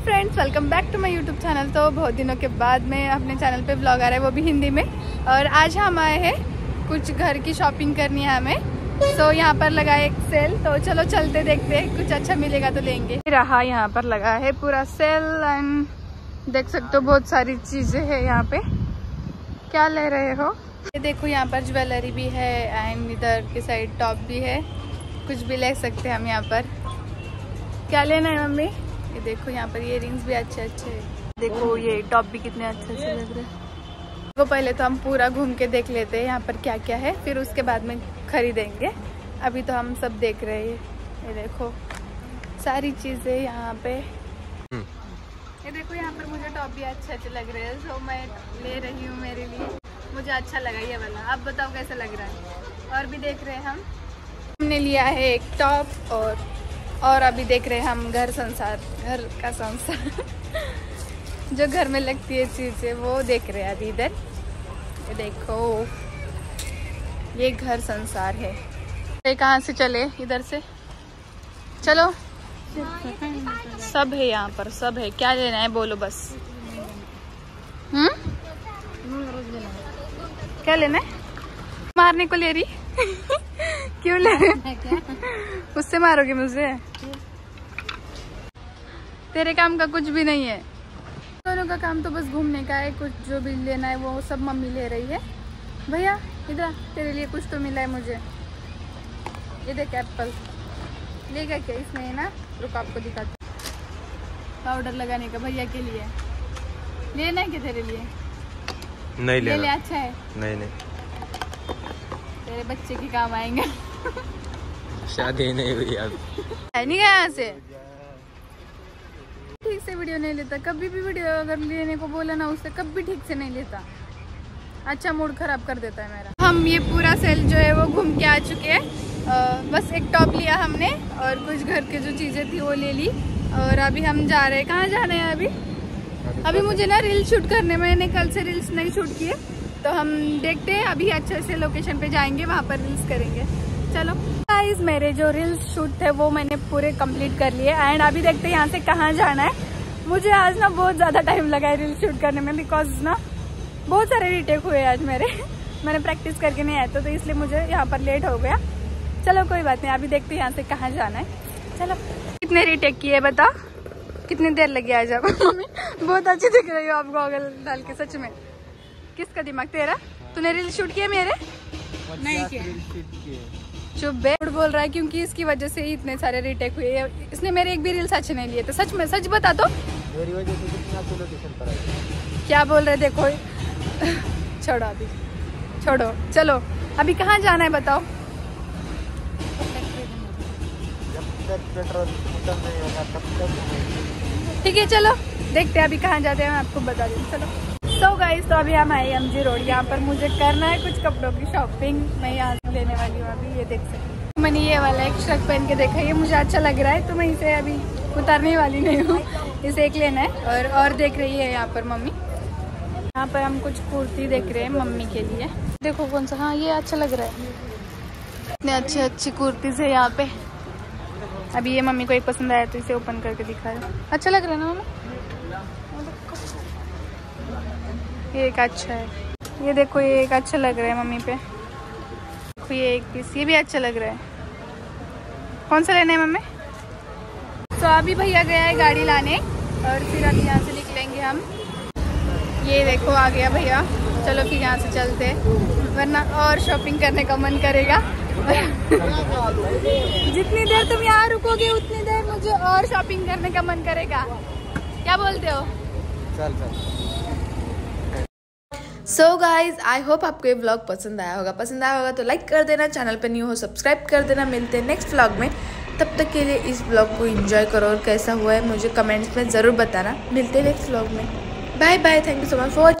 Friends welcome back to my YouTube channel तो बहुत दिनों के बाद में अपने चैनल पे ब्लॉग आ रहा है, वो भी हिंदी में। और आज हम आए हैं कुछ घर की शॉपिंग करनी है हमें। तो यहाँ पर लगा है एक सेल तो चलो चलते, देखते हैं, कुछ अच्छा मिलेगा तो लेंगे। रहा यहाँ पर लगा है पूरा सेल एंड देख सकते हो बहुत सारी चीज़ें है यहाँ पे। क्या ले रहे हो? ये देखो, यहाँ पर ज्वेलरी भी है एंड इधर के साइड टॉप भी है। कुछ भी ले सकते हैं हम यहाँ पर। क्या लेना है मम्मी? ये देखो यहाँ पर ये रिंग्स भी अच्छे अच्छे हैं। देखो ये टॉप भी कितने अच्छे अच्छे लग रहे हैं। तो पहले तो हम पूरा घूम के देख लेते हैं यहाँ पर क्या क्या है फिर उसके बाद में खरीदेंगे। अभी तो हम सब देख रहे हैं। ये देखो सारी चीज़ें यहाँ पे। हम्म। ये देखो यहाँ पर मुझे टॉप भी अच्छे अच्छे लग रहे हैं तो मैं ले रही हूँ मेरे लिए। मुझे अच्छा लगा ये वाला। आप बताओ कैसा लग रहा है? और भी देख रहे हैं हम। हमने लिया है एक टॉप और और अभी देख रहे हैं हम घर संसार, घर का संसार। जो घर में लगती है चीज़ें, वो देख रहे हैं अभी इधर। ये देखो, ये घर संसार है। ये कहाँ से चले? इधर से? चलो। सब है यहाँ पर, सब है। क्या लेना है बोलो बस। हम्म? क्या लेना है? मारने को ले रही? क्यों ले? उससे मारोगे मुझे? तेरे काम का कुछ भी नहीं है। दोनों का काम तो बस घूमने का है कुछ जो भी लेना है वो सब मम्मी ले रही है। भैया इधर तेरे लिए कुछ तो मिला है मुझे। ये देख एप्पल। ले गया क्या इसमें है ना? रुक आपको दिखाती पाउडर लगाने का भैया के लिए। लेना है क्या तेरे लिए? नहीं ले ले अच्छा है। नहीं नहीं। तेरे बच्चे की काम आएँगे। शादी नहीं हुई अब। है नहीं गया यहाँ से? ठीक से वीडियो नहीं लेता। कभी भी वीडियो अगर लेने को बोला ना उससे कभी ठीक से नहीं लेता। अच्छा मूड खराब कर देता है मेरा। हम ये पूरा सेल जो है वो घूम के आ चुके हैं। बस एक टॉप लिया हमने और कुछ घर के जो चीज़ें थी वो ले ली। और अभी हम जा रहे हैं। कहाँ जा रहे हैं अभी? अभी मुझे ना रील शूट करने मैंने कल से रील्स नहीं शूट किए। तो हम देखते हैं, अभी अच्छे से लोकेशन पे जाएँगे, वहाँ पर रील्स करेंगे। चलो। गाइस मेरे जो रील्स शूट थे, वो मैंने पूरे कंप्लीट कर लिए। एंड अभी देखते हैं यहाँ से कहाँ जाना है। मुझे आज ना बहुत ज़्यादा टाइम लगा है रील्स शूट करने में बिकॉज़ ना बहुत सारे रिटेक हुए आज मेरे। मैंने प्रैक्टिस करके नहीं आया था तो इसलिए मुझे यहाँ पर लेट हो गया। चलो, कोई बात नहीं, अभी देखते यहाँ से कहाँ जाना है। चलो। कितने रिटेक किए बता कितनी देर लगी आज आप मम्मी बहुत अच्छी दिख रही हो आप गॉगल डाल के, सच में। किसका दिमाग तेरा? तूने रील शूट किए मेरे? नहीं किया चुप बे। झूठ बोल रहा है क्योंकि इसकी वजह से ही इतने सारे रिटेक हुए इसने मेरे एक भी रील्स अच्छे नहीं लिए। थे सच में सच बता तो। मेरी वजह से कितना तो क्या बोल रहे देखो। छोड़ो अभी। छोड़ो। चलो। अभी कहाँ जाना है बताओ। ठीक है चलो। देखते हैं अभी कहाँ जाते हैं मैं आपको बता दूँ। चलो। सो गाइस तो अभी हम आए एम जी रोड यहाँ पर मुझे करना है कुछ कपड़ों की शॉपिंग मैं यहाँ से लेने वाली हूँ अभी, ये देख सकती मैंने ये वाला एक शर्ट पहन के देखा, ये मुझे अच्छा लग रहा है तो मैं इसे अभी उतारने वाली नहीं हूँ। इसे एक लेना है, और और देख रही है यहाँ पर मम्मी। यहाँ पर हम कुछ कुर्ती देख रहे हैं मम्मी के लिए। देखो कौन सा हाँ ये अच्छा लग रहा है। इतने अच्छी अच्छी कुर्तीज है यहाँ पे। अभी ये मम्मी को एक पसंद आया तो इसे ओपन करके दिखा रहे अच्छा लग रहा है ना मम्मी? ये एक अच्छा है। ये देखो, ये एक अच्छा लग रहा है मम्मी पे। देखो, ये एक पीस ये भी अच्छा लग रहा है। कौन सा लेना है मम्मी? तो अभी भैया गया है गाड़ी लाने, और फिर अभी यहाँ से निकलेंगे हम। ये देखो, आ गया भैया। चलो फिर यहाँ से चलते वरना और शॉपिंग करने का मन करेगा। जितनी देर तुम यहाँ रुकोगे, उतनी देर मुझे और शॉपिंग करने का मन करेगा। क्या बोलते हो? चल चल। सो गाइज़ आई होप आपको ये ब्लॉग पसंद आया होगा। पसंद आया होगा तो लाइक कर देना चैनल पर न्यू हो सब्सक्राइब कर देना। मिलते हैं नेक्स्ट ब्लॉग में। तब तक के लिए इस ब्लॉग को इन्जॉय करो और कैसा हुआ है मुझे कमेंट्स में ज़रूर बताना। मिलते हैं नेक्स्ट ब्लॉग में। Bye bye thank you so much for